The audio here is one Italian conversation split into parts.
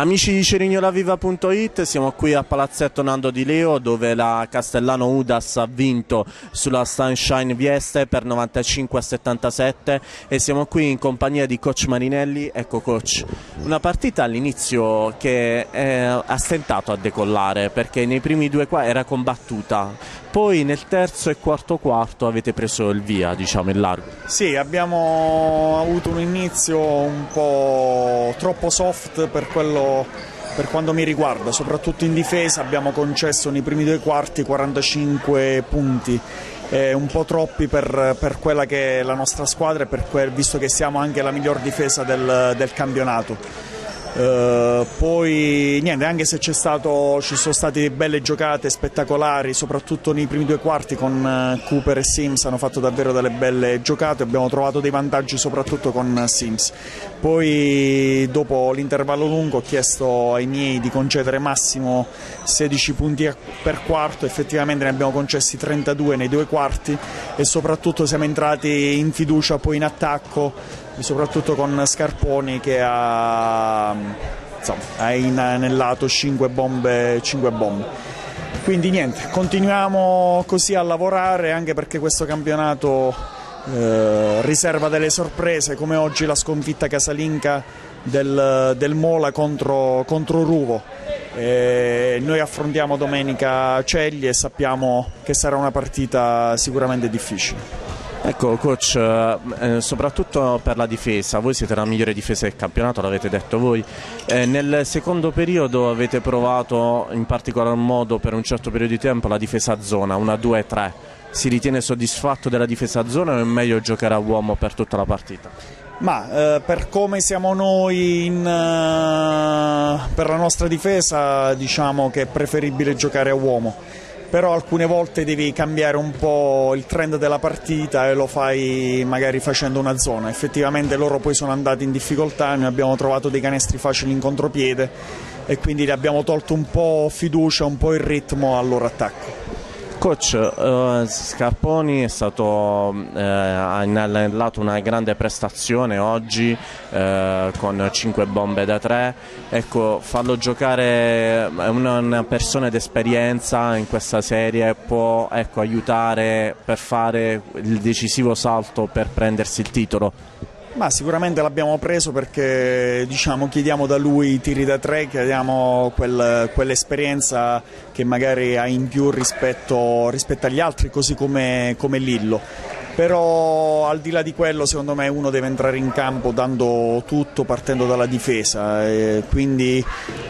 Amici di CerignolaViva.it, siamo qui a Palazzetto Nando di Leo dove la Castellano Udas ha vinto sulla Sunshine Vieste per 95 a 77 e siamo qui in compagnia di coach Marinelli. Ecco coach, una partita all'inizio che ha stentato a decollare perché nei primi due qua era combattuta, poi nel terzo e quarto quarto avete preso il via, diciamo, in largo. Sì, abbiamo avuto un inizio un po' troppo soft per quello per quanto mi riguarda, soprattutto in difesa abbiamo concesso nei primi due quarti 45 punti, eh, un po' troppi per, per, quella che è la nostra squadra e quel, visto che siamo anche la miglior difesa del, del campionato. Uh, poi niente, anche se stato, ci sono state belle giocate spettacolari, soprattutto nei primi due quarti con uh, Cooper e Sims hanno fatto davvero delle belle giocate, abbiamo trovato dei vantaggi soprattutto con Sims. Poi dopo l'intervallo lungo ho chiesto ai miei di concedere massimo 16 punti per quarto, effettivamente ne abbiamo concessi 32 nei due quarti e soprattutto siamo entrati in fiducia poi in attacco soprattutto con Scarponi che ha, insomma, ha inanellato 5 bombe, 5 bombe. Quindi niente, continuiamo così a lavorare anche perché questo campionato eh, riserva delle sorprese come oggi la sconfitta casalinga del, del Mola contro, contro Ruvo. E noi affrontiamo domenica Cegli e sappiamo che sarà una partita sicuramente difficile. Ecco coach, eh, eh, soprattutto per la difesa, voi siete la migliore difesa del campionato, l'avete detto voi, eh, nel secondo periodo avete provato in particolar modo per un certo periodo di tempo la difesa a zona, una 2-3, si ritiene soddisfatto della difesa a zona o è meglio giocare a uomo per tutta la partita? Ma eh, per come siamo noi in, uh, per la nostra difesa diciamo che è preferibile giocare a uomo però alcune volte devi cambiare un po' il trend della partita e lo fai magari facendo una zona. Effettivamente loro poi sono andati in difficoltà, noi abbiamo trovato dei canestri facili in contropiede e quindi gli abbiamo tolto un po' fiducia, un po' il ritmo al loro attacco. Coach, uh, Scarponi è stato, eh, ha inanellato una grande prestazione oggi eh, con 5 bombe da 3. Ecco, farlo giocare una, una persona d'esperienza in questa serie può ecco, aiutare per fare il decisivo salto per prendersi il titolo. Ma sicuramente l'abbiamo preso perché diciamo, chiediamo da lui i tiri da tre, chiediamo quel, quell'esperienza che magari ha in più rispetto, rispetto agli altri, così come, come Lillo però al di là di quello secondo me uno deve entrare in campo dando tutto partendo dalla difesa. E quindi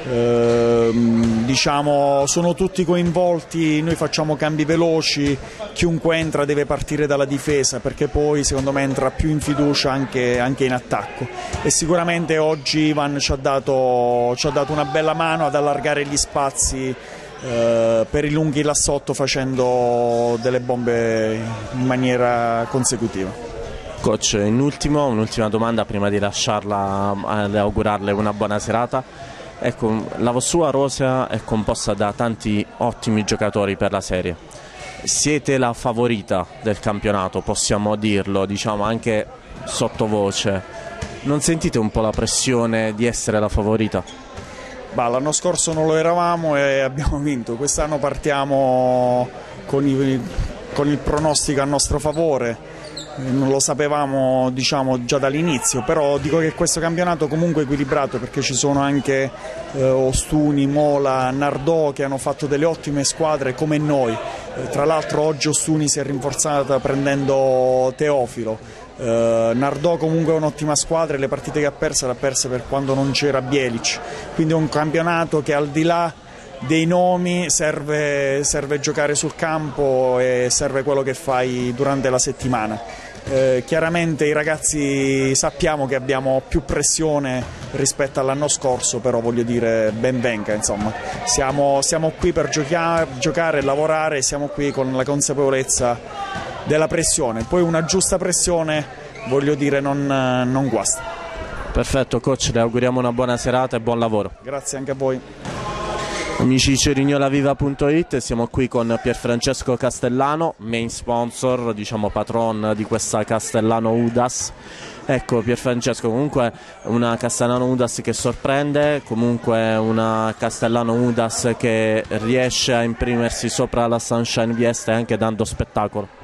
ehm, diciamo sono tutti coinvolti noi facciamo cambi veloci chiunque entra deve partire dalla difesa perché poi secondo me entra più in fiducia anche, anche in attacco. E sicuramente oggi Ivan ci ha, dato, ci ha dato una bella mano ad allargare gli spazi eh, per i lunghi là sotto facendo delle bombe in maniera consecutiva. Coach, in ultimo, un'ultima domanda prima di lasciarla ad augurarle una buona serata. Ecco, la sua rosa è composta da tanti ottimi giocatori per la serie. Siete la favorita del campionato, possiamo dirlo, diciamo anche sottovoce. Non sentite un po' la pressione di essere la favorita? L'anno scorso non lo eravamo e abbiamo vinto, quest'anno partiamo con, i, con, il pronostico a nostro favore, non lo sapevamo diciamo, già dall'inizio, però dico che questo campionato comunque è equilibrato perché ci sono anche eh, Ostuni, Mola, Nardò che hanno fatto delle ottime squadre come noi, eh, tra l'altro oggi Ostuni si è rinforzata prendendo Teofilo. Uh, Nardò comunque è un'ottima squadra e le partite che ha perso le ha perse per quando non c'era Bielic, quindi è un campionato che al di là dei nomi serve, serve giocare sul campo e serve quello che fai durante la settimana. Eh, chiaramente i ragazzi sappiamo che abbiamo più pressione rispetto all'anno scorso, però voglio dire ben venga, insomma. Siamo, siamo qui per giocare, giocare lavorare, siamo qui con la consapevolezza della pressione, poi una giusta pressione voglio dire non, non guasta. Perfetto coach, le auguriamo una buona serata e buon lavoro. Grazie anche a voi. Amici di cerignolaviva.it, siamo qui con Pierfrancesco Castellano, main sponsor, diciamo patron di questa Castellano Udas. Ecco Pierfrancesco, comunque una Castellano Udas che sorprende, comunque una Castellano Udas che riesce a imprimersi sopra la Sunshine Vieste anche dando spettacolo.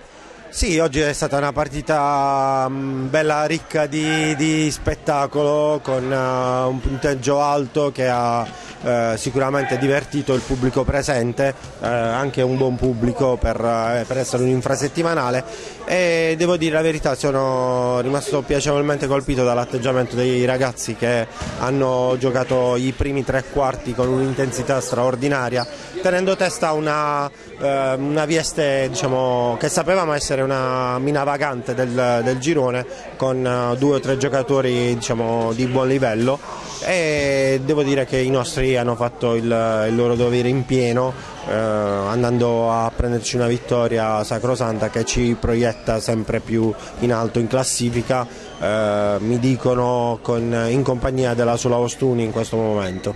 Sì, oggi è stata una partita mm, bella ricca di, di spettacolo con uh, un punteggio alto che ha uh, sicuramente divertito il pubblico presente, uh, anche un buon pubblico per, per, essere un infrasettimanale. E devo dire la verità sono rimasto piacevolmente colpito dall'atteggiamento dei ragazzi che hanno giocato i primi tre quarti con un'intensità straordinaria tenendo testa a una, una Vieste diciamo, che sapevamo essere una mina vagante del, del girone con uh, due o tre giocatori diciamo, di buon livello e devo dire che i nostri hanno fatto il, il loro dovere in pieno eh, andando a prenderci una vittoria sacrosanta che ci proietta sempre più in alto in classifica eh, mi dicono con, in compagnia della Sola Ostuni in questo momento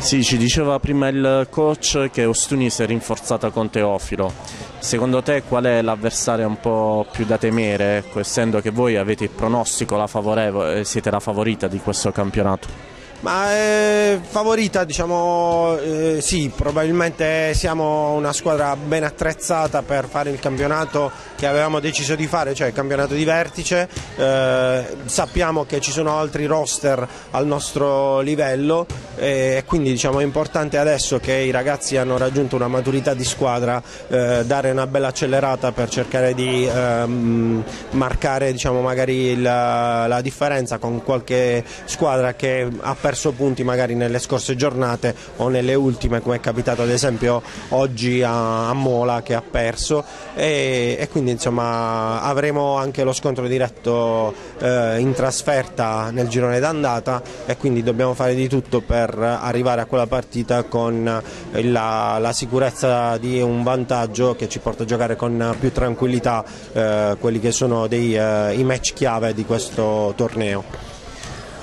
sì, ci diceva prima il coach che Ostuni si è rinforzata con Teofilo. Secondo te qual è l'avversario un po' più da temere, ecco, essendo che voi avete il pronostico, la favorevole, siete la favorita di questo campionato? Ma eh, favorita, diciamo eh, sì, probabilmente siamo una squadra ben attrezzata per fare il campionato che avevamo deciso di fare, cioè il campionato di vertice. Eh, sappiamo che ci sono altri roster al nostro livello e quindi diciamo, è importante adesso che i ragazzi hanno raggiunto una maturità di squadra eh, dare una bella accelerata per cercare di ehm, marcare diciamo, magari la, la differenza con qualche squadra che ha perso perso punti magari nelle scorse giornate o nelle ultime come è capitato ad esempio oggi a, a Mola che ha perso e, e, quindi insomma avremo anche lo scontro diretto eh, in trasferta nel girone d'andata e quindi dobbiamo fare di tutto per arrivare a quella partita con la, la sicurezza di un vantaggio che ci porta a giocare con più tranquillità eh, quelli che sono dei, eh, i match chiave di questo torneo.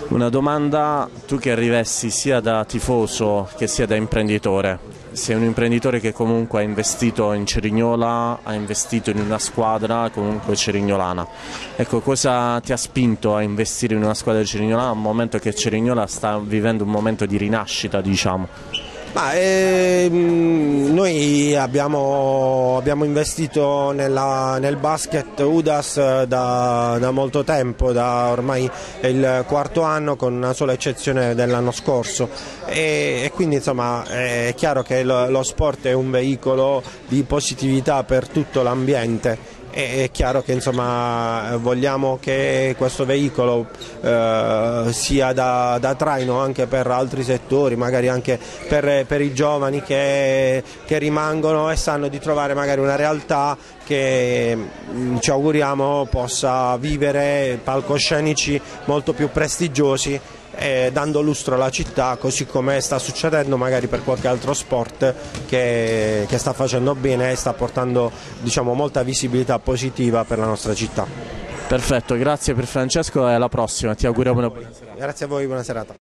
Una domanda, tu che arrivessi sia da tifoso che sia da imprenditore, sei un imprenditore che comunque ha investito in Cerignola, ha investito in una squadra comunque cerignolana. Ecco, cosa ti ha spinto a investire in una squadra cerignolana a un momento che Cerignola sta vivendo un momento di rinascita, diciamo? Ma, ehm, noi abbiamo, abbiamo investito nella, nel basket UDAS da, da, molto tempo, da ormai il quarto anno con una sola eccezione dell'anno scorso. E, e, quindi insomma è chiaro che lo, lo sport è un veicolo di positività per tutto l'ambiente è chiaro che insomma, vogliamo che questo veicolo eh, sia da, da, traino anche per altri settori, magari anche per, per i giovani che, che, rimangono e sanno di trovare magari una realtà che mm, ci auguriamo possa vivere palcoscenici molto più prestigiosi eh, dando lustro alla città così come sta succedendo magari per qualche altro sport che, che sta facendo bene e sta portando diciamo, molta visibilità positiva per la nostra città. Perfetto, grazie per Francesco e alla prossima, ti auguriamo una buona serata. Grazie a voi, buona serata.